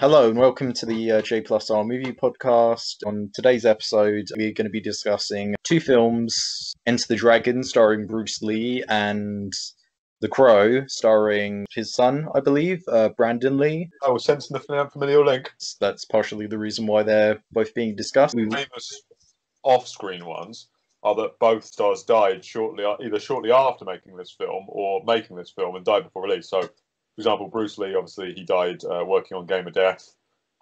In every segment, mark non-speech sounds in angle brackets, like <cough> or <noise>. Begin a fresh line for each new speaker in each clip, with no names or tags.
Hello and welcome to the uh, J Plus R Movie Podcast. On today's episode, we're going to be discussing two films: Enter the Dragon, starring Bruce Lee, and The Crow, starring his son, I believe, uh, Brandon Lee.
I was sensing the familial link.
That's partially the reason why they're both being discussed. We-
Famous off-screen ones are that both stars died shortly, either shortly after making this film or making this film and died before release. So, for example, Bruce Lee, obviously, he died uh, working on Game of Death,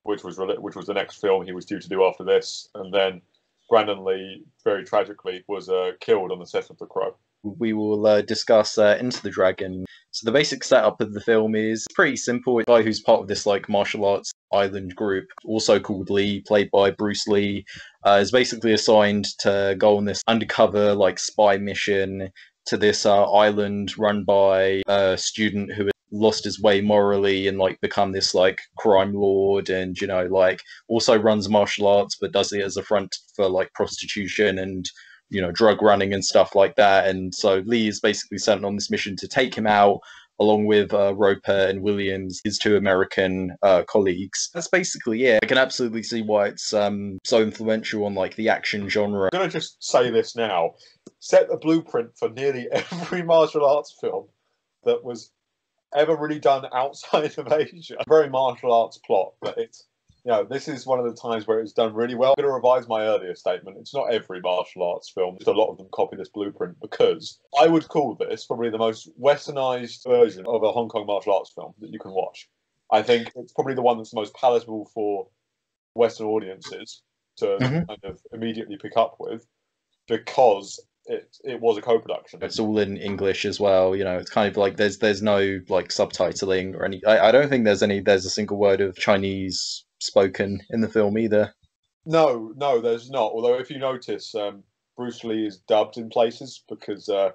which was which was the next film he was due to do after this, and then Brandon Lee, very tragically, was uh, killed on the set of The Crow.
we will uh, discuss uh, Enter the Dragon. So the basic setup of the film is pretty simple. A guy who's part of this like martial arts island group, also called Lee, played by Bruce Lee, uh, is basically assigned to go on this undercover like spy mission to this uh, island run by a student who lost his way morally and like become this like crime lord and you know like also runs martial arts but does it as a front for like prostitution and you know drug running and stuff like that. And so lee is basically sent on this mission to take him out along with uh, roper and williams his two american uh, colleagues. That's basically it. I can absolutely see why it's um so influential on like the action genre.
I'm going to just say this now. Set the blueprint for nearly <laughs> every martial arts film that was ever really done outside of Asia. <laughs> Very martial arts plot, but it's you know this is one of the times where it's done really well. I'm going to revise my earlier statement. It's not every martial arts film. Just a lot of them copy this blueprint because I would call this probably the most westernized version of a Hong Kong martial arts film that you can watch. I think it's probably the one that's the most palatable for Western audiences to
Mhm.
kind of immediately pick up with because it it was a co-production.
it's all in english as well you know it's kind of like there's there's no like subtitling or any I, I don't think there's any there's a single word of chinese spoken in the film either
No, no, there's not. Although if you notice, um, Bruce Lee is dubbed in places because uh,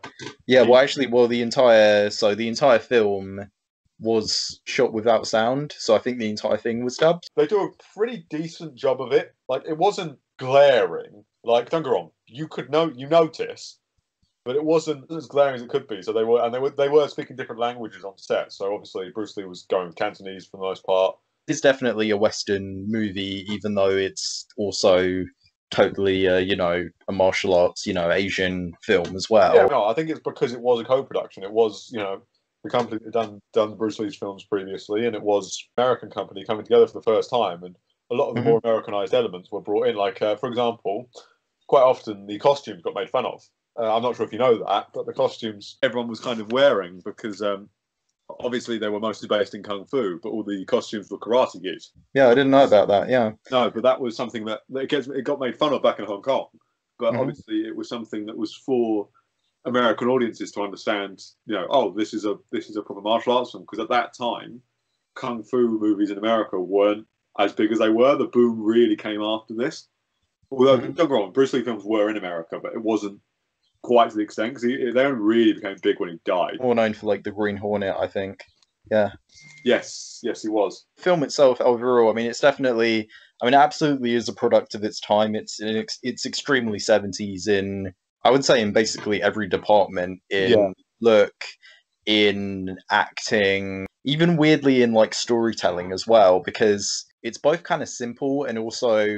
Yeah, well, actually, well, the entire so the entire film was shot without sound, so I think the entire thing was dubbed.
they do a pretty decent job of it. Like it wasn't glaring. Like don't me wrong, you could know you notice, but it wasn't as glaring as it could be. So they were and they were they were speaking different languages on set. So obviously Bruce Lee was going Cantonese for the most part.
It's definitely a Western movie, even though it's also totally, uh, you know, a martial arts, you know, Asian film as well.
Yeah, no, I think it's because it was a co-production. It was, you know, the company that had done done Bruce Lee's films previously, and it was American company coming together for the first time, and a lot of the
Mhm.
more Americanized elements were brought in. Like, uh, for example, quite often the costumes got made fun of. Uh, I'm not sure if you know that, but the costumes everyone was kind of wearing because um, obviously they were mostly based in kung fu, but all the costumes were karate gis.
Yeah, I didn't know about that. Yeah,
No, but that was something that, that it, gets, it got made fun of back in Hong Kong. But
Mhm.
obviously, it was something that was for American audiences to understand. You know, oh, this is a this is a proper martial arts film because at that time, kung fu movies in America weren't as big as they were. The boom really came after this. Although don't get wrong, Bruce Lee films were in America, but it wasn't quite to the extent because they only really became big when he died.
more known for like the Green Hornet, I think. Yeah.
Yes, yes, he was.
film itself overall i mean it's definitely i mean absolutely is a product of its time it's it's, it's extremely 70s in i would say in basically every department in
Yeah.
look in acting even weirdly in like storytelling as well because it's both kind of simple and also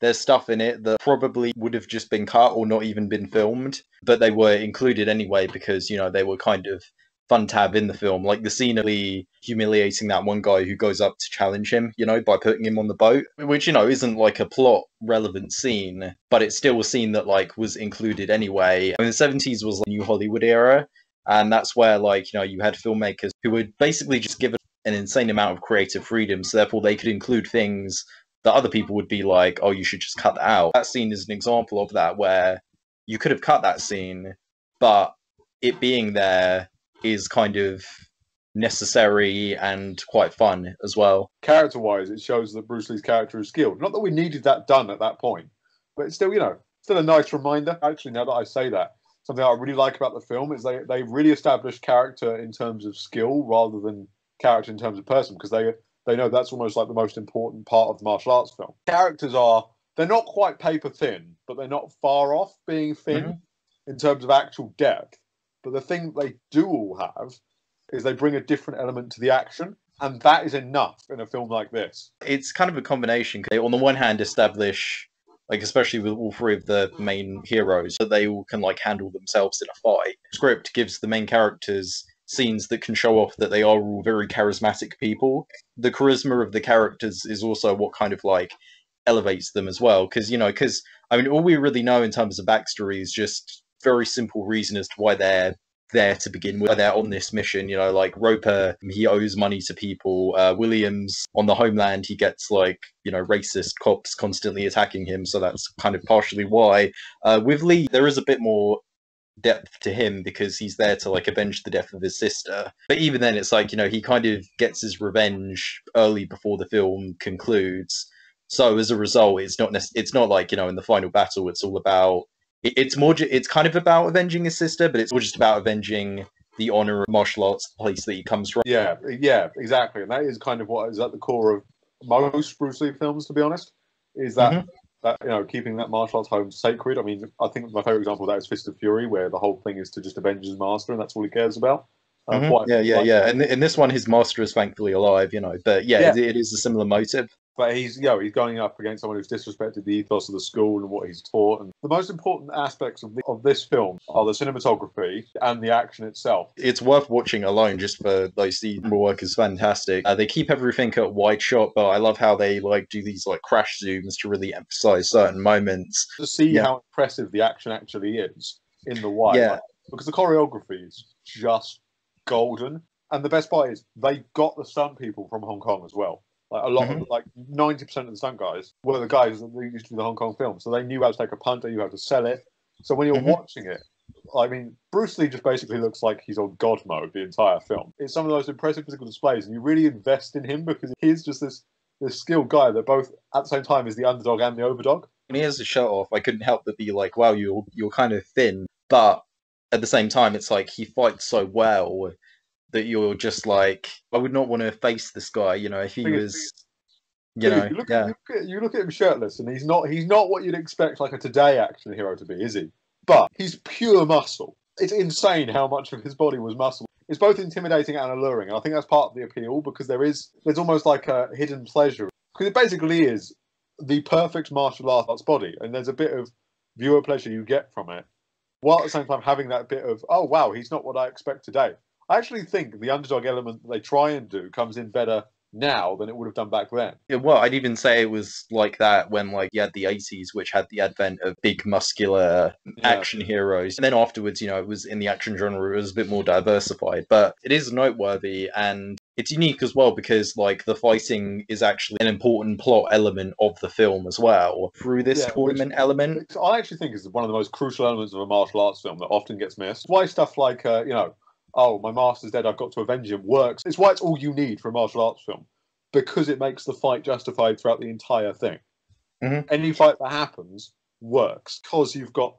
there's stuff in it that probably would have just been cut or not even been filmed but they were included anyway because you know they were kind of fun have in the film. Like the scene of Lee humiliating that one guy who goes up to challenge him you know by putting him on the boat which you know isn't like a plot relevant scene but it's still a scene that like was included anyway. I mean the 70s was like new Hollywood era and that's where like you know you had filmmakers who would basically just give an insane amount of creative freedom so therefore they could include things that other people would be like oh you should just cut that out that scene is an example of that where you could have cut that scene but it being there is kind of necessary and quite fun as well
character wise, it shows that Bruce Lee's character is skilled. Not that we needed that done at that point, but it's still, you know, still a nice reminder. Actually, now that I say that, something I really like about the film is they they really establish character in terms of skill rather than character in terms of person because they they know that's almost like the most important part of the martial arts film. Characters are they're not quite paper thin, but they're not far off being thin mm-hmm. in terms of actual depth. But the thing they do all have is they bring a different element to the action. and that is enough in a film like this.
It's kind of a combination. They, on the one hand, establish like especially with all three of the main heroes that they all can like handle themselves in a fight. Script gives the main characters scenes that can show off that they are all very charismatic people. The charisma of the characters is also what kind of like elevates them as well because you know because I mean all we really know in terms of backstory is just very simple reason as to why they're there to begin with. They're on this mission, you know, like Roper, he owes money to people. Uh, Williams on the homeland, he gets like, you know, racist cops constantly attacking him. So that's kind of partially why. Uh, with Lee, there is a bit more depth to him because he's there to like avenge the death of his sister. But even then, it's like, you know, he kind of gets his revenge early before the film concludes. So as a result, it's not nec- it's not like you know in the final battle. It's all about it- it's more ju- it's kind of about avenging his sister, but it's more just about avenging the honor of martial arts, the place that he comes from.
Yeah, yeah, exactly. And that is kind of what is at the core of most Bruce Lee films, to be honest, is that
Mhm.
That you know keeping that martial arts home sacred. I mean, I think my favorite example of that is Fist of Fury, where the whole thing is to just avenge his master, and that's all he cares about. Uh,
Mhm.
quite-
Yeah, yeah,
quite-
yeah. And in this one, his master is thankfully alive, you know. But yeah,
Yeah.
It, it is a similar motive.
But he's, you know, he's going up against someone who's disrespected the ethos of the school and what he's taught. And the most important aspects of, the, of this film are the cinematography and the action itself.
It's worth watching alone just for like the work is fantastic. Uh, they keep everything at wide shot, but I love how they like do these like crash zooms to really emphasize certain moments.
To see
Yeah.
how impressive the action actually is in the wide,
Yeah.
like, because the choreography is just golden. And the best part is they got the stunt people from Hong Kong as well. Like a lot
Mm-hmm.
of like ninety percent of the stunt guys were the guys that used to do the Hong Kong film, so they knew how to take a punt, they knew how to sell it. So when you're
Mhm.
watching it, I mean, Bruce Lee just basically looks like he's on God mode the entire film. It's some of the most impressive physical displays, and you really invest in him because he's just this this skilled guy that both at the same time is the underdog and the overdog.
When he has a shirt off, I couldn't help but be like, "Wow, you're you're kind of thin," but at the same time, it's like he fights so well that you're just like, I would not want to face this guy. You know, if he was, you know,
you look,
yeah.
at, you, look at, you look at him shirtless, and he's not he's not what you'd expect like a today action hero to be, is he? But he's pure muscle. It's insane how much of his body was muscle. It's both intimidating and alluring, and I think that's part of the appeal because there is there's almost like a hidden pleasure because it basically is the perfect martial arts body, and there's a bit of viewer pleasure you get from it, while at the same time having that bit of oh wow he's not what I expect today. I actually think the underdog element that they try and do comes in better now than it would have done back then.
Yeah, well, I'd even say it was like that when like you had the '80s, which had the advent of big muscular
Yeah.
action heroes, and then afterwards, you know, it was in the action genre, it was a bit more diversified. But it is noteworthy and it's unique as well because like the fighting is actually an important plot element of the film as well through this
Yeah, which-
tournament element.
Which I actually think is one of the most crucial elements of a martial arts film that often gets missed. Why stuff like, uh, you know, oh, my master's dead, I've got to avenge him works. It's why it's all you need for a martial arts film because it makes the fight justified throughout the entire thing.
Mhm.
Any fight that happens works because you've got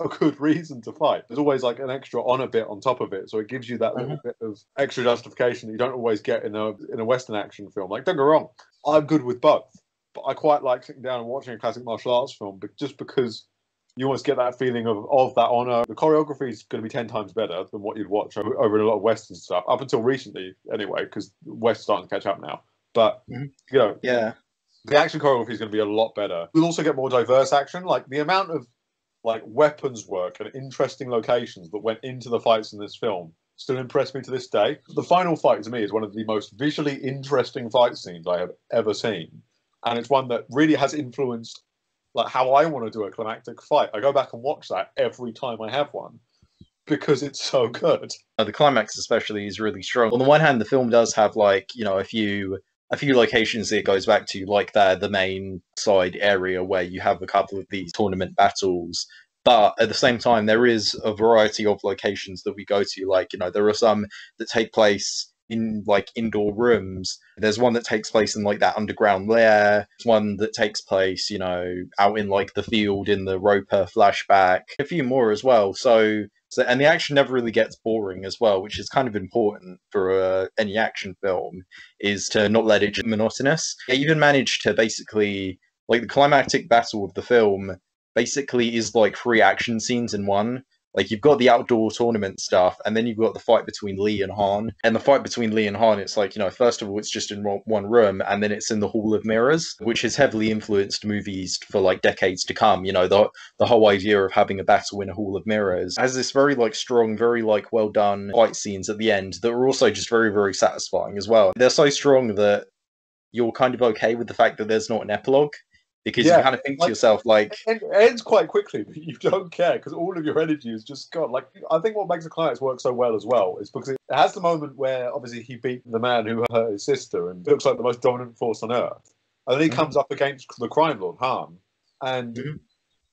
a good reason to fight. There's always like an extra honor bit on top of it, so it gives you that little bit of extra justification that you don't always get in a in a Western action film. Like, don't go wrong, I'm good with both, but I quite like sitting down and watching a classic martial arts film, but just because you almost get that feeling of, of that honor. The choreography is going to be 10 times better than what you'd watch over, over in a lot of Western stuff, up until recently, anyway, because West's starting to catch up now. But,
Mhm.
you know,
Yeah.
the action choreography is going to be a lot better. We'll also get more diverse action. Like the amount of like weapons work and interesting locations that went into the fights in this film still impress me to this day. The final fight to me is one of the most visually interesting fight scenes I have ever seen, and it's one that really has influenced like how I want to do a climactic fight. I go back and watch that every time I have one because it's so good.
Uh, the climax especially is really strong. On the one hand, the film does have like you know a few a few locations that it goes back to, like that the main side area where you have a couple of these tournament battles. But at the same time, there is a variety of locations that we go to. Like you know, there are some that take place in like indoor rooms. There's one that takes place in like that underground lair. There's one that takes place, you know, out in like the field in the Roper flashback. A few more as well. So so, and the action never really gets boring as well, which is kind of important for uh, any action film, is to not let it get monotonous. They even managed to basically, like the climactic battle of the film, basically is like three action scenes in one. Like you've got the outdoor tournament stuff, and then you've got the fight between Lee and Han. And the fight between Lee and Han, it's like you know, first of all, it's just in one room, and then it's in the Hall of Mirrors, which has heavily influenced movies for like decades to come. You know, the the whole idea of having a battle in a Hall of Mirrors has this very like strong, very like well done fight scenes at the end that are also just very very satisfying as well. They're so strong that you're kind of okay with the fact that there's not an epilogue because
Yeah,
you kind of think to yourself like
It ends quite quickly, <laughs> but you don't care because all of your energy is just gone. Like I think what makes the climax work so well as well is because it has the moment where obviously he beat the man who hurt his sister and looks like the most dominant force on earth, and then he
Mhm.
comes up against the crime lord Han, and
Mhm.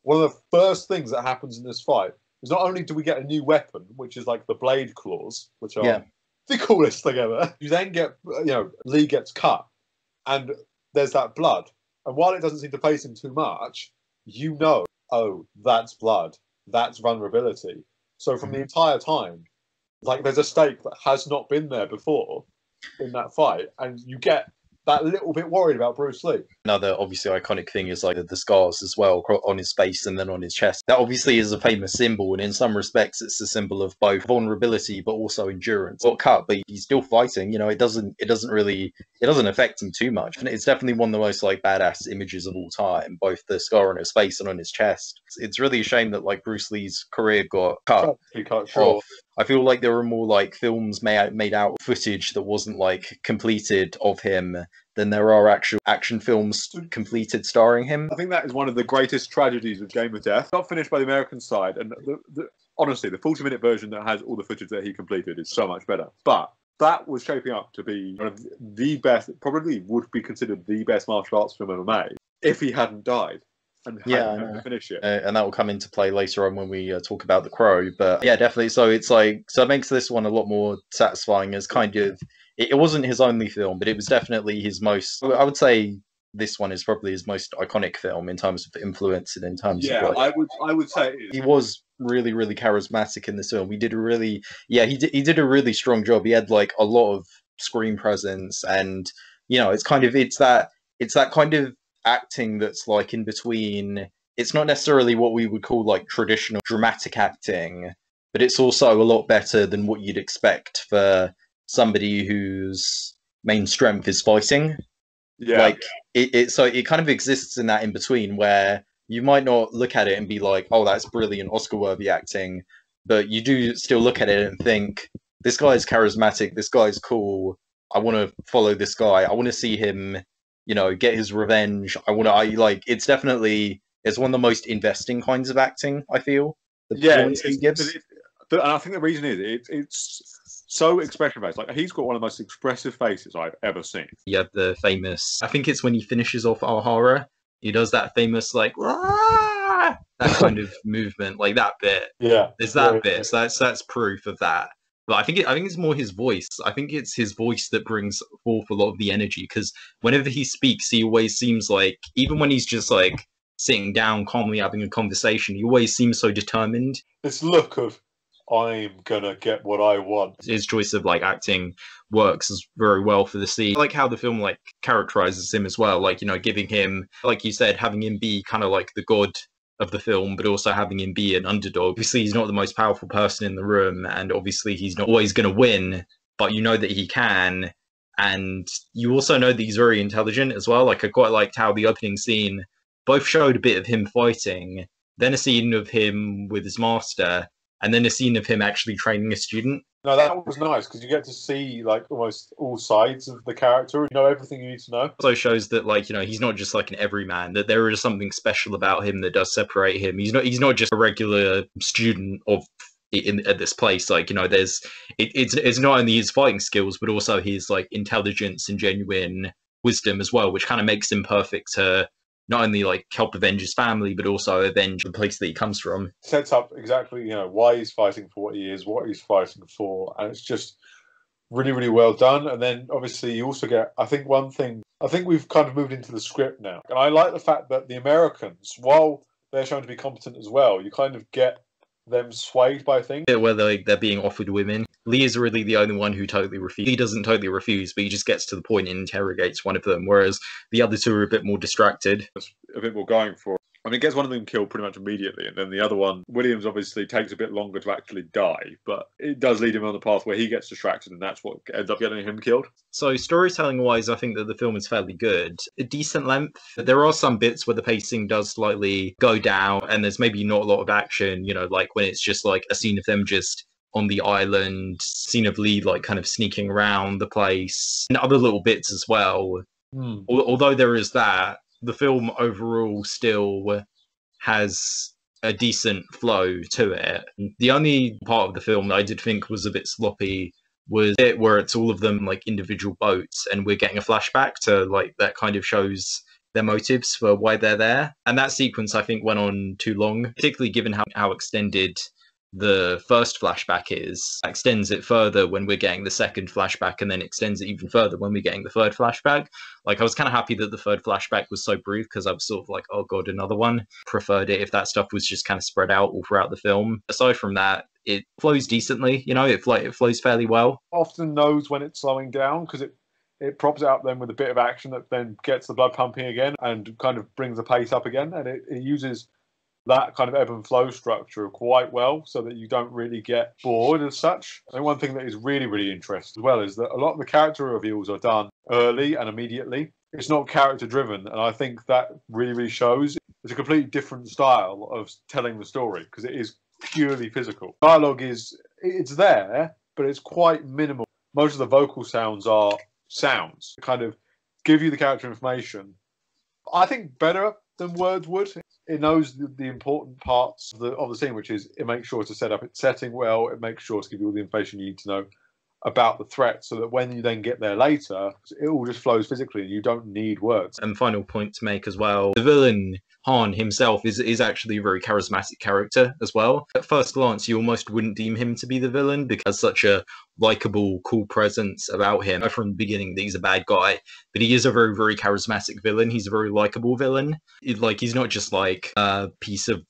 one of the first things that happens in this fight is not only do we get a new weapon, which is like the blade claws, which are
Yeah.
the coolest thing ever. You then get, you know, Lee gets cut, and there's that blood. And while it doesn't seem to face him too much, you know, oh, that's blood, that's vulnerability. So from the
Mm-hmm.
entire time, like there's a stake that has not been there before in that fight, and you get that little bit worried about Bruce Lee.
another obviously iconic thing is like the, the scars as well on his face and then on his chest. That obviously is a famous symbol, and in some respects, it's a symbol of both vulnerability but also endurance. Got cut, but he's still fighting. You know, it doesn't it doesn't really it doesn't affect him too much. And it's definitely one of the most like badass images of all time. Both the scar on his face and on his chest. It's, it's really a shame that like Bruce Lee's career got cut
cut short.
I feel like there were more like films made made out of footage that wasn't like completed of him than there are actual action films completed starring him.
I think that is one of the greatest tragedies of Game of Death. Not finished by the American side, and the, the, honestly, the 40 minute version that has all the footage that he completed is so much better. But that was shaping up to be one of the best, probably would be considered the best martial arts film ever made if he hadn't died and
Yeah,
hadn't
I
had
know.
to finish it.
Uh, and that will come into play later on when we uh, talk about the crow. But yeah, definitely. So it's like so it makes this one a lot more satisfying as kind of it, it wasn't his only film, but it was definitely his most. I would say this one is probably his most iconic film in terms of influence and in terms
yeah,
of like,
I would, I would say it is.
he was really really charismatic in this film he did a really yeah he did, he did a really strong job he had like a lot of screen presence and you know it's kind of it's that it's that kind of acting that's like in between it's not necessarily what we would call like traditional dramatic acting but it's also a lot better than what you'd expect for somebody whose main strength is fighting.
Yeah,
like it, it so it kind of exists in that in between where you might not look at it and be like oh that's brilliant oscar worthy acting but you do still look at it and think this guy is charismatic this guy's cool i want to follow this guy i want to see him you know get his revenge i want to i like it's definitely it's one of the most investing kinds of acting i feel the
yeah, it's,
he gives
but it- and I think the reason is it, it's so expression based. Like he's got one of the most expressive faces I've ever seen.
you have the famous i think it's when he finishes off O'Hara, he does that famous like "Rah!" that kind of movement like that bit
Yeah,
there's that
Yeah,
bit so that's that's proof of that but i think it, i think it's more his voice i think it's his voice that brings forth a lot of the energy because whenever he speaks he always seems like even when he's just like sitting down calmly having a conversation he always seems so determined
this look of I'm gonna get what I want.
his choice of like acting works as very well for the scene. I like how the film like characterizes him as well, like you know, giving him, like you said, having him be kind of like the god of the film, but also having him be an underdog. Obviously, he's not the most powerful person in the room, and obviously, he's not always going to win, but you know that he can. And you also know that he's very intelligent as well. Like I quite liked how the opening scene both showed a bit of him fighting, then a scene of him with his master, and then a scene of him actually training a student.
No, that was nice because you get to see like almost all sides of the character. You know everything you need to know.
also shows that like you know he's not just like an everyman that there is something special about him that does separate him he's not he's not just a regular student of in at this place like you know there's it, it's it's not only his fighting skills but also his like intelligence and genuine wisdom as well which kind of makes him perfect to not only like help avenge his family but also avenge the place that he comes from
Sets up exactly you know why he's fighting for what he is, what he's fighting for, and it's just really really well done. And then obviously you also get I think one thing I think we've kind of moved into the script now, and I like the fact that the Americans, while they're shown to be competent as well, you kind of get them swayed by things.
Yeah, where they they're being offered women. Lee is really the only one who totally refuses. He doesn't totally refuse, but he just gets to the point and interrogates one of them. Whereas the other two are a bit more distracted.
a bit more going for. It. I mean, it gets one of them killed pretty much immediately, and then the other one, Williams obviously takes a bit longer to actually die, but it does lead him on the path where he gets distracted, and that's what ends up getting him killed.
So, storytelling wise, I think that the film is fairly good. A decent length. There are some bits where the pacing does slightly go down, and there's maybe not a lot of action, you know, like when it's just like a scene of them just on the island, scene of Lee like kind of sneaking around the place, and other little bits as well.
Hmm.
Although there is that, the film overall still has a decent flow to it. The only part of the film that I did think was a bit sloppy was it where it's all of them like individual boats and we're getting a flashback to like that kind of shows their motives for why they're there. And that sequence I think went on too long, particularly given how, how extended the first flashback is extends it further when we're getting the second flashback and then extends it even further when we're getting the third flashback. Like i was kind of happy that the third flashback was so brief because i was sort of like oh god another one. Preferred it if that stuff was just kind of spread out all throughout the film. Aside from that it flows decently you know it, fl- it flows fairly well.
Often knows when it's slowing down because it it props it up then with a bit of action that then gets the blood pumping again and kind of brings the pace up again, and it, it uses that kind of ebb and flow structure quite well so that you don't really get bored as such. And one thing that is really, really interesting as well is that a lot of the character reveals are done early and immediately. It's not character driven, and I think that really, really shows. It's a completely different style of telling the story because it is purely physical. Dialogue is it's there, but it's quite minimal. Most of the vocal sounds are sounds, kind of give you the character information. I think better than words would it knows the, the, important parts of the, of the scene, which is it makes sure to set up its setting well. It makes sure to give you all the information you need to know about the threat, so that when you then get there later, it all just flows physically. and You don't need words.
And final point to make as well: the villain Han himself is is actually a very charismatic character as well. At first glance, you almost wouldn't deem him to be the villain because such a likable, cool presence about him. From the beginning, he's a bad guy, but he is a very, very charismatic villain. He's a very likable villain. It, like he's not just like a piece of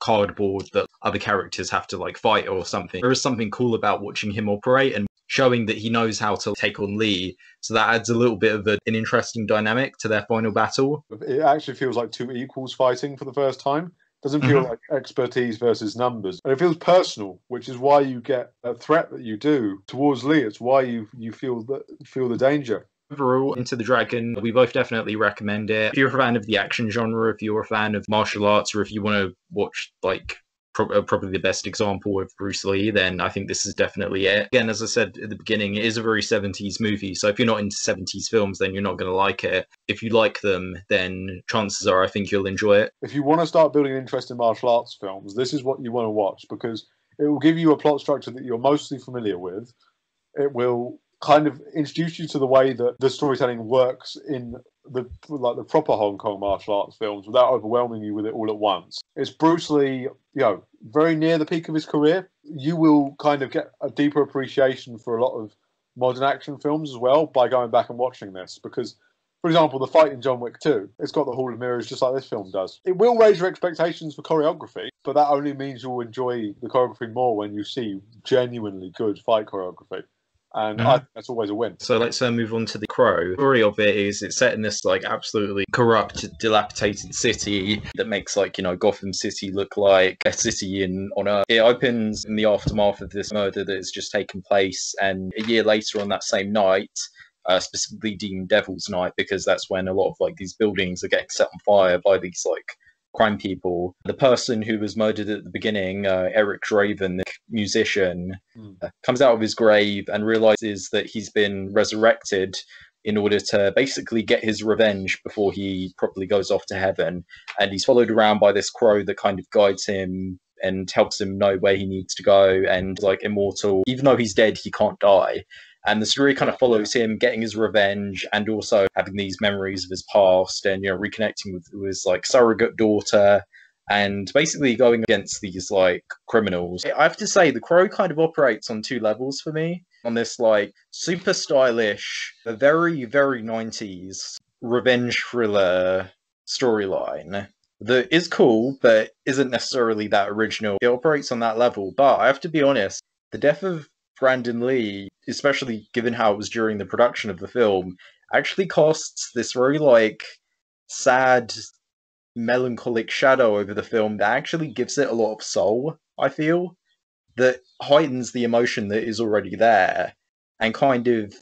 cardboard that other characters have to like fight or something. There is something cool about watching him operate and showing that he knows how to take on Lee. So that adds a little bit of a, an interesting dynamic to their final battle.
It actually feels like two equals fighting for the first time. Doesn't feel mm-hmm. like expertise versus numbers, and it feels personal, which is why you get a threat that you do towards Lee. It's why you you feel the feel the danger
overall enter the dragon we both definitely recommend it if you're a fan of the action genre if you're a fan of martial arts or if you want to watch like uh, probably the best example of Bruce Lee, then I think this is definitely it. Again, as I said at the beginning, it is a very 70s movie. So if you're not into 70s films, then you're not going to like it. If you like them, then chances are I think you'll enjoy it.
If you want to start building an interest in martial arts films, this is what you want to watch because it will give you a plot structure that you're mostly familiar with. It will kind of introduce you to the way that the storytelling works in the like the proper Hong Kong martial arts films without overwhelming you with it all at once. It's Bruce Lee, you know, very near the peak of his career. You will kind of get a deeper appreciation for a lot of modern action films as well by going back and watching this because for example, the fight in John Wick 2, it's got the Hall of Mirrors just like this film does. It will raise your expectations for choreography, but that only means you'll enjoy the choreography more when you see genuinely good fight choreography and. I think that's always a win.
So let's uh, move on to the Crow. The story of it is it's set in this like absolutely corrupt, dilapidated city that makes like you know Gotham City look like a city in on Earth. It opens in the aftermath of this murder that has just taken place, and a year later on that same night. Uh, specifically deemed Devil's Night because that's when a lot of like these buildings are getting set on fire by these like crime people. The person who was murdered at the beginning, uh, Eric Draven, the musician, mm. uh, comes out of his grave and realizes that he's been resurrected in order to basically get his revenge before he properly goes off to heaven. And he's followed around by this crow that kind of guides him and helps him know where he needs to go and like immortal even though he's dead he can't die and the story kind of follows him getting his revenge and also having these memories of his past and you know reconnecting with, his like surrogate daughter and basically going against these like criminals. I have to say the crow kind of operates on two levels for me. On this like super stylish, very very 90s revenge thriller storyline that is cool but isn't necessarily that original. It operates on that level, but I have to be honest, the death of Brandon Lee, especially given how it was during the production of the film, actually casts this very like sad melancholic shadow over the film that actually gives it a lot of soul, I feel, that heightens the emotion that is already there and kind of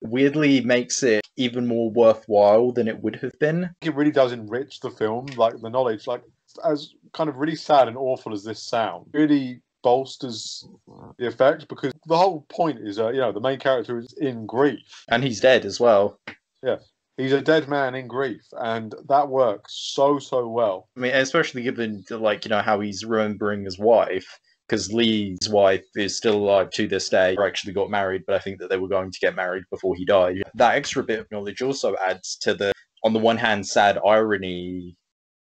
weirdly makes it even more worthwhile than it would have been.
It really does enrich the film, like the knowledge, like as kind of really sad and awful as this sound, really bolsters the effect because the whole point is, uh, you know, the main character is in grief.
And he's dead as well.
Yeah. He's a dead man in grief, and that works so so well.
I mean, especially given like you know how he's remembering his wife, because Lee's wife is still alive to this day. Or actually got married, but I think that they were going to get married before he died. That extra bit of knowledge also adds to the, on the one hand, sad irony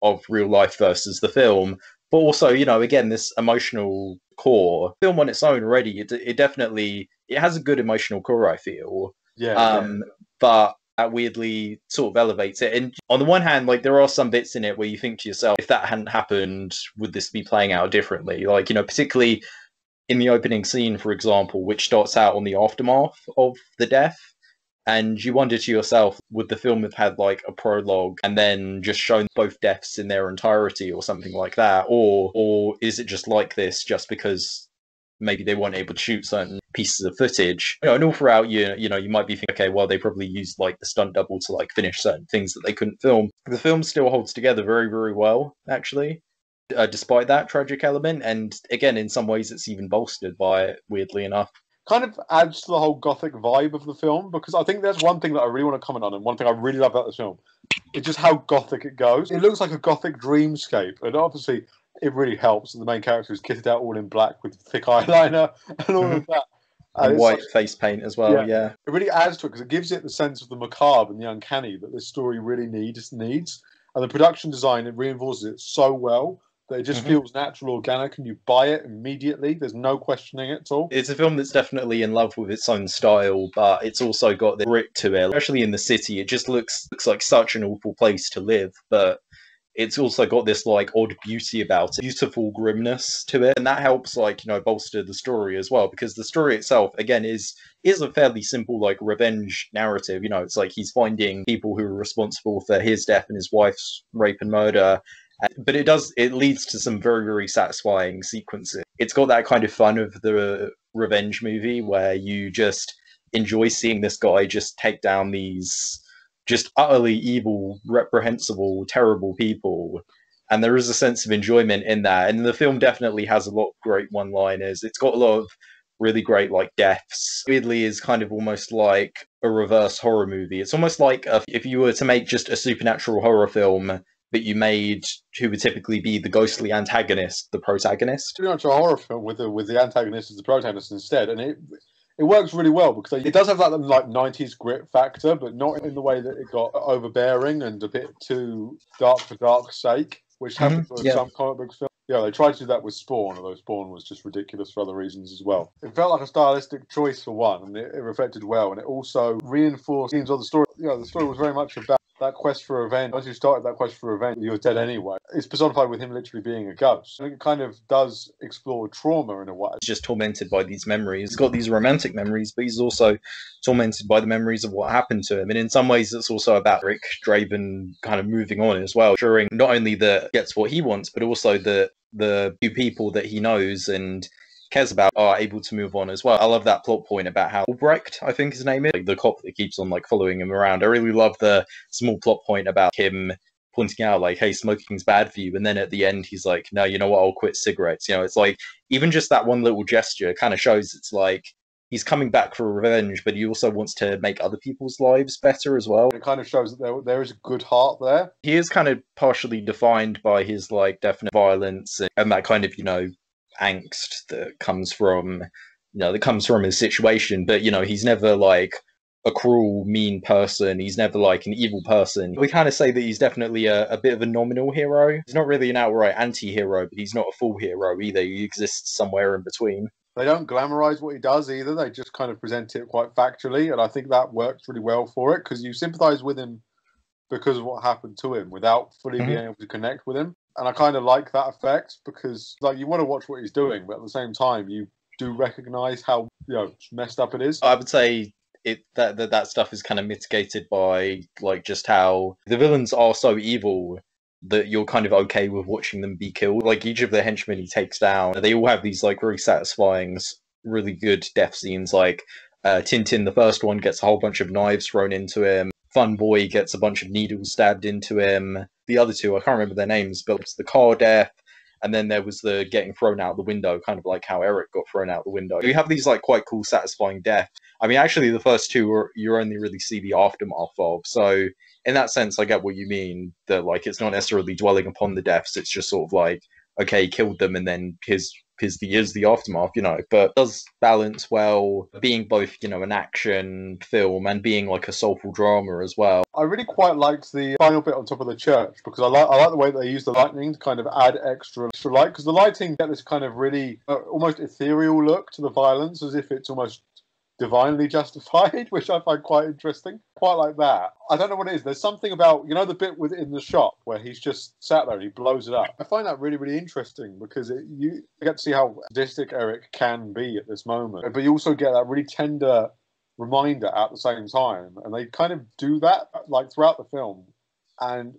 of real life versus the film, but also you know again this emotional core. Film on its own already, it, it definitely it has a good emotional core. I feel.
Yeah.
Um,
yeah.
but that weirdly sort of elevates it. And on the one hand, like there are some bits in it where you think to yourself, if that hadn't happened, would this be playing out differently? Like, you know, particularly in the opening scene, for example, which starts out on the aftermath of the death. And you wonder to yourself, would the film have had like a prologue and then just shown both deaths in their entirety or something like that? Or or is it just like this just because maybe they weren't able to shoot certain pieces of footage. You know, and all throughout, you you know, you might be thinking, okay, well, they probably used like the stunt double to like finish certain things that they couldn't film. The film still holds together very, very well, actually, uh, despite that tragic element. And again, in some ways, it's even bolstered by it, weirdly enough.
Kind of adds to the whole gothic vibe of the film because I think there's one thing that I really want to comment on, and one thing I really love about this film. It's just how gothic it goes. It looks like a gothic dreamscape, and obviously it really helps. The main character is kitted out all in black with thick <laughs> eyeliner and all of mm-hmm. that.
Uh, and, and white such, face paint as well, yeah. yeah.
It really adds to it because it gives it the sense of the macabre and the uncanny that this story really needs. needs. And the production design, it reinforces it so well that it just mm-hmm. feels natural, organic, and you buy it immediately. There's no questioning it at all.
It's a film that's definitely in love with its own style, but it's also got the grit to it. Especially in the city, it just looks looks like such an awful place to live, but it's also got this like odd beauty about it, beautiful grimness to it, and that helps like you know bolster the story as well because the story itself again is is a fairly simple like revenge narrative. You know, it's like he's finding people who are responsible for his death and his wife's rape and murder. But it does it leads to some very very satisfying sequences. It's got that kind of fun of the revenge movie where you just enjoy seeing this guy just take down these just utterly evil, reprehensible, terrible people. And there is a sense of enjoyment in that. And the film definitely has a lot of great one liners. It's got a lot of really great like deaths. Weirdly is kind of almost like a reverse horror movie. It's almost like a, if you were to make just a supernatural horror film that you made who would typically be the ghostly antagonist, the protagonist.
Pretty much a horror film with the with the antagonist as the protagonist instead, and it it works really well because it does have that like 90s grit factor, but not in the way that it got overbearing and a bit too dark for dark's sake, which mm-hmm. happens with yeah. some comic book films. Yeah, they tried to do that with Spawn, although Spawn was just ridiculous for other reasons as well. It felt like a stylistic choice for one, and it, it reflected well, and it also reinforced themes of the story. Yeah, the story was very much about that quest for revenge, once you started that quest for revenge, you're dead anyway. It's personified with him literally being a ghost. And it kind of does explore trauma in a way.
He's just tormented by these memories. He's got these romantic memories, but he's also tormented by the memories of what happened to him. And in some ways, it's also about Rick Draven kind of moving on as well, ensuring not only that gets what he wants, but also that the few people that he knows and cares about are able to move on as well. I love that plot point about how Albrecht, I think his name is, like the cop that keeps on like following him around. I really love the small plot point about him pointing out like, hey, smoking's bad for you. And then at the end he's like, no, you know what, I'll quit cigarettes. You know, it's like even just that one little gesture kind of shows it's like he's coming back for revenge, but he also wants to make other people's lives better as well.
It kind of shows that there, there is a good heart there.
He is kind of partially defined by his like definite violence and that kind of, you know, angst that comes from you know that comes from his situation. But you know he's never like a cruel mean person. He's never like an evil person. We kind of say that he's definitely a, a bit of a nominal hero. He's not really an outright anti-hero but he's not a full hero either. He exists somewhere in between.
They don't glamorize what he does either. They just kind of present it quite factually and i think that works really well for it because you sympathize with him because of what happened to him without fully mm-hmm. being able to connect with him and I kind of like that effect because like you want to watch what he's doing, but at the same time you do recognize how you know messed up it is.
I would say it that that, that stuff is kind of mitigated by like just how the villains are so evil that you're kind of okay with watching them be killed. Like each of the henchmen he takes down, they all have these like really satisfying, really good death scenes. Like uh, Tin Tin, the first one, gets a whole bunch of knives thrown into him. Fun Boy gets a bunch of needles stabbed into him. The other two, I can't remember their names, but it's the car death. And then there was the getting thrown out the window, kind of like how Eric got thrown out the window. You have these like quite cool, satisfying deaths. I mean, actually, the first two are, you only really see the aftermath of. So in that sense, I get what you mean. That like it's not necessarily dwelling upon the deaths. It's just sort of like okay, killed them, and then his his the is the aftermath, you know. But does balance well, being both you know an action film and being like a soulful drama as well.
I really quite liked the final bit on top of the church because I like I like the way they use the lightning to kind of add extra extra light because the lighting get this kind of really uh, almost ethereal look to the violence as if it's almost divinely justified, <laughs> which I find quite interesting. Quite like that. I don't know what it is. There's something about you know the bit within the shop where he's just sat there and he blows it up. I find that really really interesting because it, you get to see how sadistic Eric can be at this moment, but you also get that really tender reminder at the same time, and they kind of do that like throughout the film, and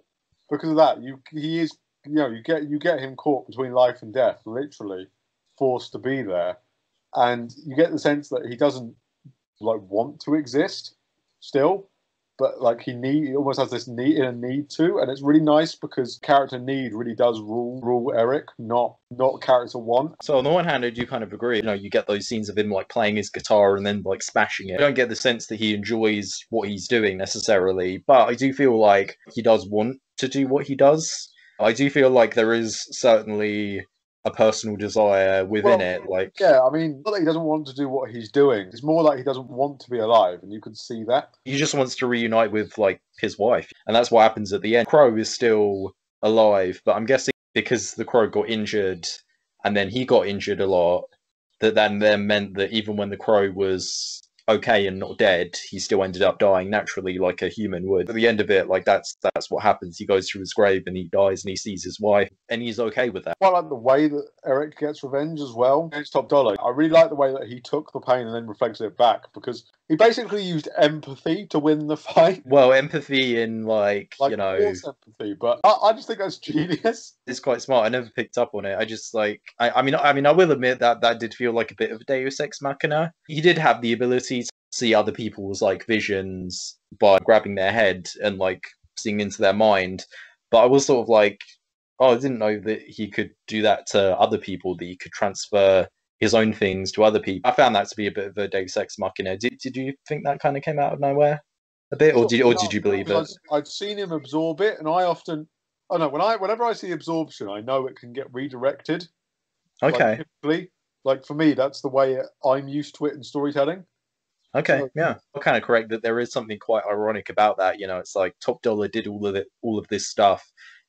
because of that, you he is you know you get you get him caught between life and death, literally forced to be there, and you get the sense that he doesn't like want to exist still but like he need he almost has this need a need to and it's really nice because character need really does rule rule eric not not character want.
So on the one hand i do kind of agree you know you get those scenes of him like playing his guitar and then like smashing it. I don't get the sense that he enjoys what he's doing necessarily but i do feel like he does want to do what he does. I do feel like there is certainly a personal desire within well, it. Like,
yeah, I mean, not that he doesn't want to do what he's doing. It's more like he doesn't want to be alive, and you can see that.
He just wants to reunite with like his wife, and that's what happens at the end. Crow is still alive, but I'm guessing because the crow got injured, and then he got injured a lot, that then then meant that even when the crow was okay and not dead, he still ended up dying naturally like a human would. At the end of it, like that's that's what happens. He goes through his grave and he dies and he sees his wife and he's okay with that.
Well, like the way that Eric gets revenge as well against Top Dollar. I really like the way that he took the pain and then reflected it back because he basically used empathy to win the fight.
Well, empathy in like, like you know
empathy, but I, I, just think that's genius. <laughs>
It's quite smart. I never picked up on it. I just like I, I mean I mean I will admit that that did feel like a bit of a Deus Ex Machina. He did have the ability to see other people's like visions by grabbing their head and like seeing into their mind. But I was sort of like, oh, I didn't know that he could do that to other people. That he could transfer his own things to other people. I found that to be a bit of a Deus Ex Machina. Did Did you think that kind of came out of nowhere a bit, or did or did you believe it?
I'd seen him absorb it, and I often, I know when I whenever I see absorption, I know it can get redirected.
Okay.
Like, like for me, that's the way I'm used to it in storytelling.
Okay, yeah, I'm kind of correct that there is something quite ironic about that. You know, it's like Top Dollar did all of it, all of this stuff,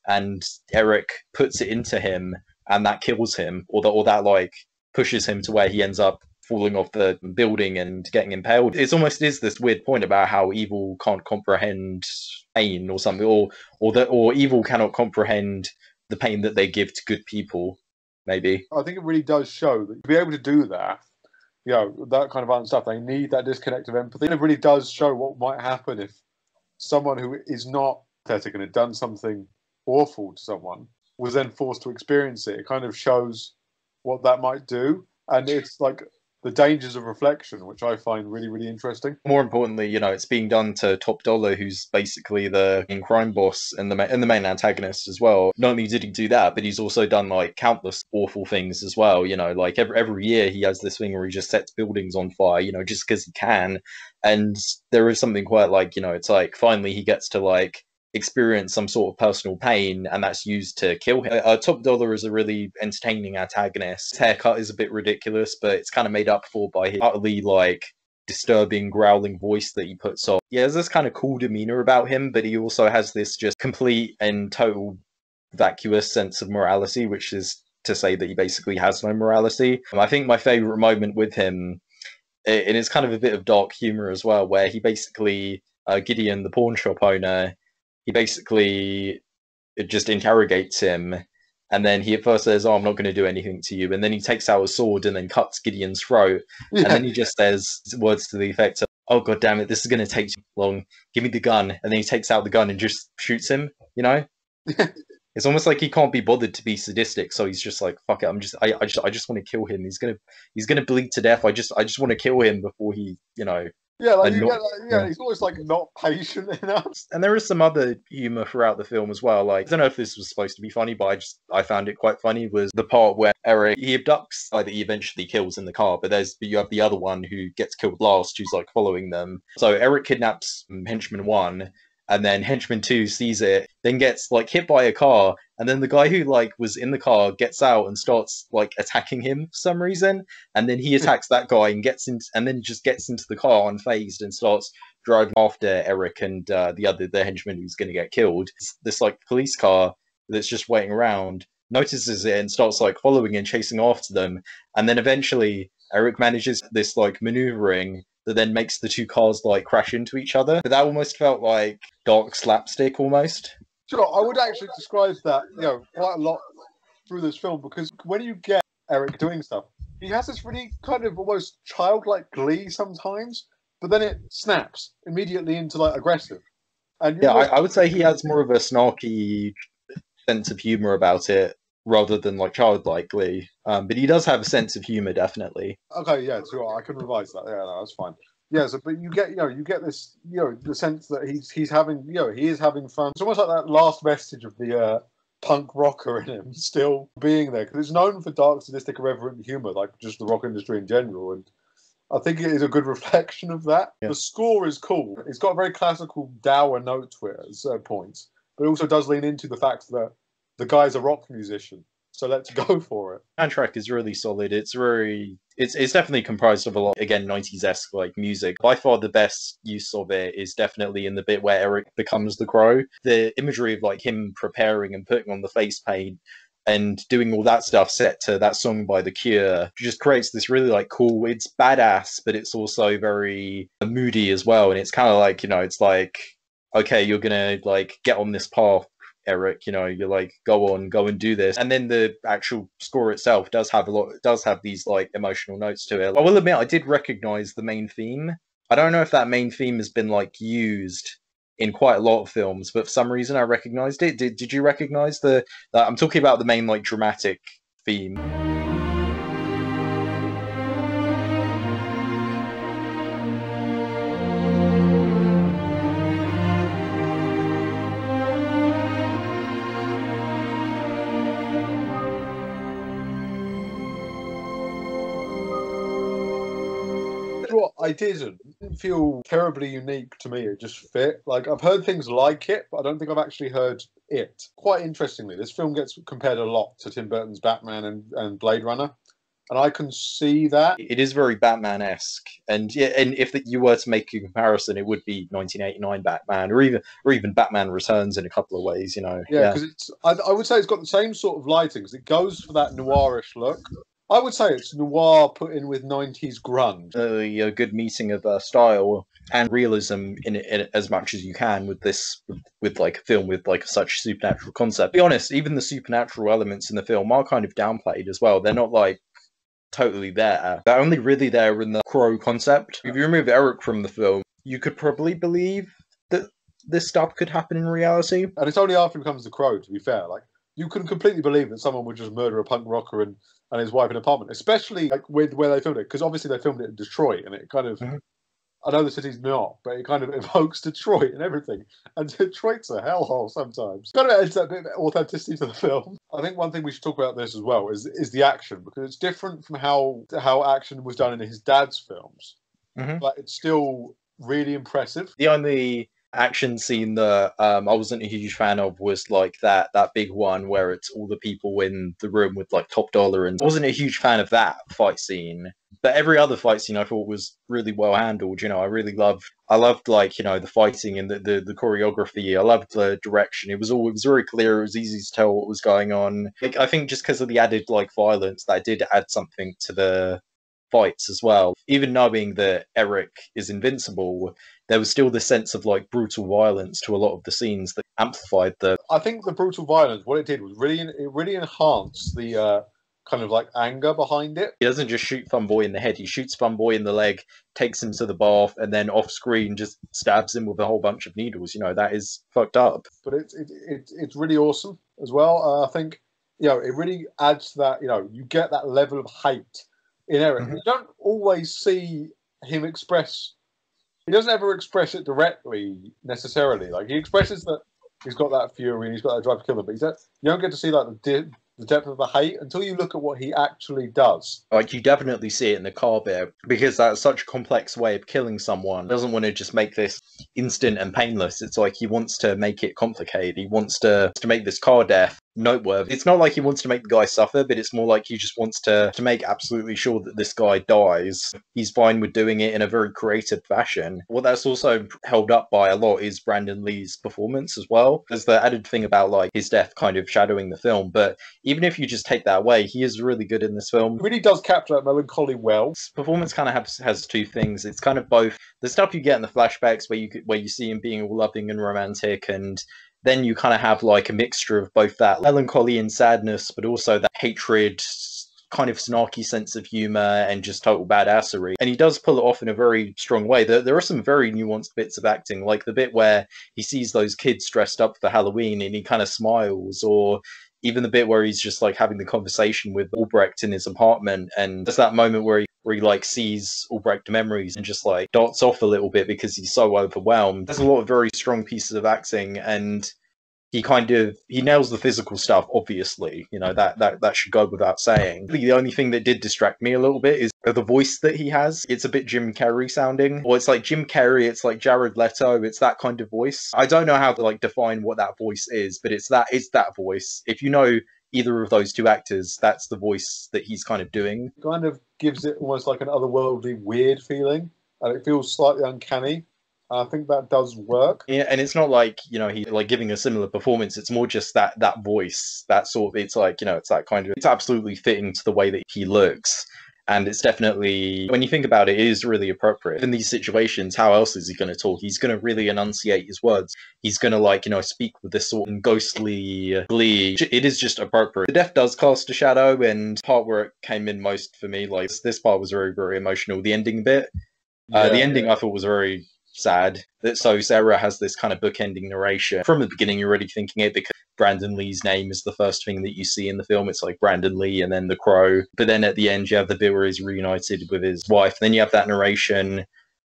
and Eric puts it into him, and that kills him, or that, or that like pushes him to where he ends up falling off the building and getting impaled. It's almost is this weird point about how evil can't comprehend pain or something, or or that or evil cannot comprehend the pain that they give to good people. Maybe
I think it really does show that to be able to do that you know, that kind of stuff. They need that disconnect of empathy. And it really does show what might happen if someone who is not pathetic and had done something awful to someone was then forced to experience it. It kind of shows what that might do. And it's like the dangers of reflection, which I find really, really interesting.
More importantly, you know, it's being done to Top Dollar, who's basically the crime boss and the and the main antagonist as well. Not only did he do that, but he's also done like countless awful things as well. You know, like every every year he has this thing where he just sets buildings on fire. You know, just because he can. And there is something quite like you know, it's like finally he gets to like experience some sort of personal pain and that's used to kill him. Uh, Top Dollar is a really entertaining antagonist. His haircut is a bit ridiculous, but it's kind of made up for by his utterly like disturbing growling voice that he puts on. Yeah, there's this kind of cool demeanor about him, but he also has this just complete and total vacuous sense of morality, which is to say that he basically has no morality. I think my favorite moment with him, and it's kind of a bit of dark humor as well, where he basically uh, Gideon, the pawn shop owner, he basically just interrogates him and then he at first says, "Oh, I'm not going to do anything to you," and then he takes out a sword and then cuts Gideon's throat, yeah. and then he just says words to the effect of, "Oh god damn it, this is going to take too long. Give me the gun," and then he takes out the gun and just shoots him. You know, <laughs> It's almost like he can't be bothered to be sadistic, so he's just like, "Fuck it, I'm just, I, I just, I just want to kill him. He's gonna, he's gonna bleed to death. I just, I just want to kill him before he, you know."
Yeah, like you
not-
get, like, yeah,
yeah.
he's always like not patient <laughs> enough.
And there is some other humor throughout the film as well. Like, I don't know if this was supposed to be funny, but I just, I found it quite funny. Was the part where Eric he abducts, like, he eventually kills in the car, but there's, but you have the other one who gets killed last, who's like following them. So Eric kidnaps henchman one. And then henchman two sees it, then gets like hit by a car, and then the guy who like was in the car gets out and starts like attacking him for some reason, and then he attacks that guy and gets in, and then just gets into the car unfazed and starts driving after Eric and uh, the other the henchman who's going to get killed. This, this like police car that's just waiting around notices it and starts like following and chasing after them, and then eventually Eric manages this like maneuvering that then makes the two cars like crash into each other. But that almost felt like dark slapstick almost.
You know, I would actually describe that, you know, quite a lot through this film because when you get Eric doing stuff, he has this really kind of almost childlike glee sometimes, but then it snaps immediately into like aggressive. And you
Yeah, I, I would say he has more of a snarky sense of humor about it rather than like childlike glee. Um, but he does have a sense of humor, definitely.
Okay, yeah, so I can revise that. Yeah, no, that's fine. Yeah, so but you get you know you get this you know the sense that he's he's having you know he is having fun. It's almost like that last vestige of the uh, punk rocker in him still being there because it's known for dark, sadistic, irreverent humor, like just the rock industry in general. And I think it is a good <laughs> reflection of that.
Yeah.
The score is cool. It's got a very classical dour note to it at certain points, but it also does lean into the fact that the guy's a rock musician. So let's go <laughs> for it.
Soundtrack is really solid. It's very, it's it's definitely comprised of a lot again 90s esque like music. By far the best use of it is definitely in the bit where Eric becomes the crow. The imagery of like him preparing and putting on the face paint and doing all that stuff set to that song by The Cure just creates this really like cool. It's badass, but it's also very moody as well. And it's kind of like you know, it's like okay, you're gonna like get on this path Eric, you know, you're like, go on, go and do this. And then the actual score itself does have a lot, does have these like emotional notes to it. I will admit, I did recognize the main theme. I don't know if that main theme has been like used in quite a lot of films, but for some reason I recognized it. Did Did you recognize the? Uh, I'm talking about the main like dramatic theme.
I. It didn't feel terribly unique to me. It just fit. Like I've heard things like it, but I don't think I've actually heard it. Quite interestingly, this film gets compared a lot to Tim Burton's Batman and, and Blade Runner, and I can see that.
It is very Batman esque, and yeah, and if you were to make a comparison, it would be 1989 Batman, or even or even Batman Returns in a couple of ways. You know,
Yeah, because it's. I, I would say it's got the same sort of lighting. 'cause it goes for that noirish look. I would say it's noir put in with 90s grunge.
a, a good meeting of uh, style and realism in it, in it as much as you can with this with, with like a film with like such supernatural concept. be honest, even the supernatural elements in the film are kind of downplayed as well. They're not like totally there. They're only really there in the crow concept. If you remove Eric from the film, you could probably believe that this stuff could happen in reality.
And it's only after he becomes the crow, to be fair. Like you can completely believe that someone would just murder a punk rocker and, and his wife in an apartment, especially like with where they filmed it, because obviously they filmed it in Detroit, and it kind of.
Mhm.
I know the city's not, but it kind of <laughs> evokes Detroit and everything. And Detroit's a hellhole sometimes. Kind of adds that bit of authenticity to the film. I think one thing we should talk about this as well is is the action because it's different from how how action was done in his dad's films,
Mhm.
but it's still really impressive.
The only action scene that um, I wasn't a huge fan of was like that that big one where it's all the people in the room with like top dollar, and I wasn't a huge fan of that fight scene. But every other fight scene I thought was really well handled. You know, I really loved I loved like you know the fighting and the, the the choreography. I loved the direction. It was all it was very clear. It was easy to tell what was going on. Like, I think just because of the added like violence, that did add something to the fights as well. Even knowing that Eric is invincible, there was still this sense of like brutal violence to a lot of the scenes that amplified the
I think the brutal violence, what it did was really, it really enhanced the uh, kind of like anger behind it.
he doesn't just shoot Funboy in the head, he shoots Funboy in the leg, takes him to the bath, and then off screen just stabs him with a whole bunch of needles. You know, that is fucked up.
But it's it, it, it's really awesome. as well. Uh, I think you know it really adds to that. You know, you get that level of hate in Eric.
Mhm.
You don't always see him express. He doesn't ever express it directly necessarily. Like he expresses that he's got that fury and he's got that drive to kill them, but he's you don't get to see like the, di- the depth of the hate until you look at what he actually does.
Like you definitely see it in the car bit because that's such a complex way of killing someone. He doesn't want to just make this instant and painless. It's like he wants to make it complicated. He wants to to make this car death noteworthy. It's not like he wants to make the guy suffer, but it's more like he just wants to to make absolutely sure that this guy dies. He's fine with doing it in a very creative fashion. What that's also held up by a lot is Brandon Lee's performance as well. There's the added thing about like his death kind of shadowing the film, but even if you just take that away, he is really good in this film
He really does capture that melancholy well.
his performance kind of has, has two things. It's kind of both the stuff you get in the flashbacks where you where you see him being all loving and romantic, and then you kind of have like a mixture of both that melancholy and sadness, but also that hatred, kind of snarky sense of humor, and just total badassery. And he does pull it off in a very strong way. There, there are some very nuanced bits of acting, like the bit where he sees those kids dressed up for Halloween and he kind of smiles, or even the bit where he's just like having the conversation with Albrecht in his apartment, and there's that moment where he where he like sees Albrecht memories and just like darts off a little bit because he's so overwhelmed. There's a lot of very strong pieces of acting, and he kind of he nails the physical stuff. Obviously, you know that that that should go without saying. The only thing that did distract me a little bit is the voice that he has. It's a bit Jim Carrey sounding, or it's like Jim Carrey. It's like Jared Leto. It's that kind of voice. I don't know how to like define what that voice is, but it's that it's that voice. If you know either of those two actors, that's the voice that he's kind of doing.
Kind of gives it almost like an otherworldly, weird feeling, and it feels slightly uncanny. I think that does work.
Yeah, and it's not like you know he like giving a similar performance. It's more just that that voice, that sort of. It's like you know, it's that kind of. It's absolutely fitting to the way that he looks, and it's definitely when you think about it, it is really appropriate in these situations. How else is he going to talk? He's going to really enunciate his words. He's going to like you know speak with this sort of ghostly glee. It is just appropriate. The death does cast a shadow, and part where it came in most for me, like this part was very very emotional. The ending bit. Uh, the
Yeah.
ending I thought was very sad. That so Sarah has this kind of bookending narration from the beginning. You're already thinking it because Brandon Lee's name is the first thing that you see in the film. It's like Brandon Lee and then the Crow. But then at the end, you have the bit where he's reunited with his wife. Then you have that narration.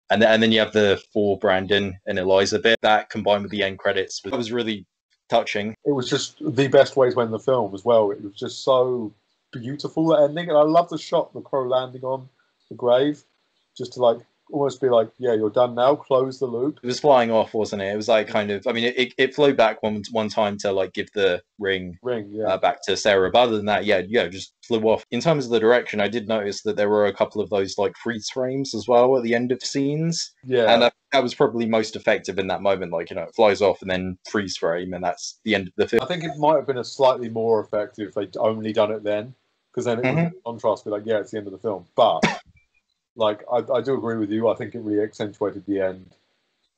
And then, and then you have the for Brandon and Eliza bit that combined with the end credits. It was really touching.
it was just the best way to end the film as well. It was just so beautiful that ending, and I love the shot, the crow landing on the grave, just to like almost be like, yeah, you're done now. Close the loop.
It was flying off, wasn't it? It was like kind of. I mean, it, it, flew back one one time to like give the ring
Ring, yeah.
uh, back to Sarah. But other than that, yeah, yeah, just flew off. In terms of the direction, I did notice that there were a couple of those like freeze frames as well at the end of scenes,
yeah.
and that, that was probably most effective in that moment. Like you know, it flies off and then freeze frame, and that's the end of the film.
I think it might have been a slightly more effective if they'd only done it then, because then it
Mhm.
would contrast be like, yeah, it's the end of the film. But like, I, I do agree with you. I think it really accentuated the end.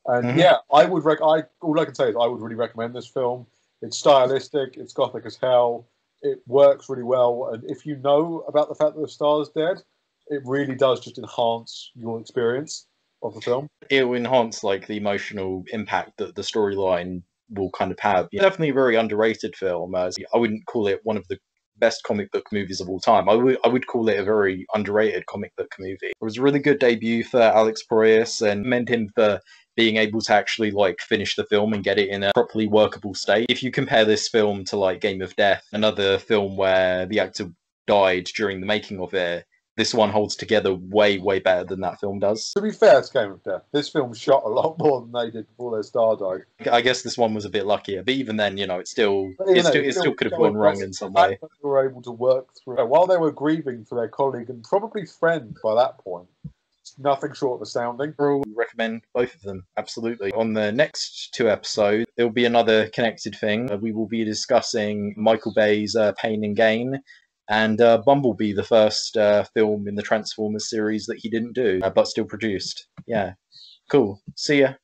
And
Mhm.
yeah, I would rec- I all I can say is I would really recommend this film. It's stylistic. It's gothic as hell. It works really well. And if you know about the fact that the star is dead, it really does just enhance your experience of the film.
It will enhance like the emotional impact that the storyline will kind of have. Yeah, definitely a very underrated film. As I wouldn't call it one of the best comic book movies of all time. I would I would call it a very underrated comic book movie. It was a really good debut for Alex Proyas and meant him for being able to actually like finish the film and get it in a properly workable state. If you compare this film to like Game of Death, another film where the actor died during the making of it, this one holds together way way better than that film does.
To be fair, it's Game of Death. This film shot a lot more than they did before their star died.
I guess this one was a bit luckier, but even then, you know, it still it still, it still could have gone wrong in some way.
They were able to work through while they were grieving for their colleague and probably friend by that point. Nothing short of astounding.
We recommend both of them absolutely. On the next two episodes, there will be another connected thing. Uh, We will be discussing Michael Bay's uh, Pain and Gain. And uh, Bumblebee, the first uh, film in the Transformers series that he didn't do, uh, but still produced. Yeah, cool. See ya.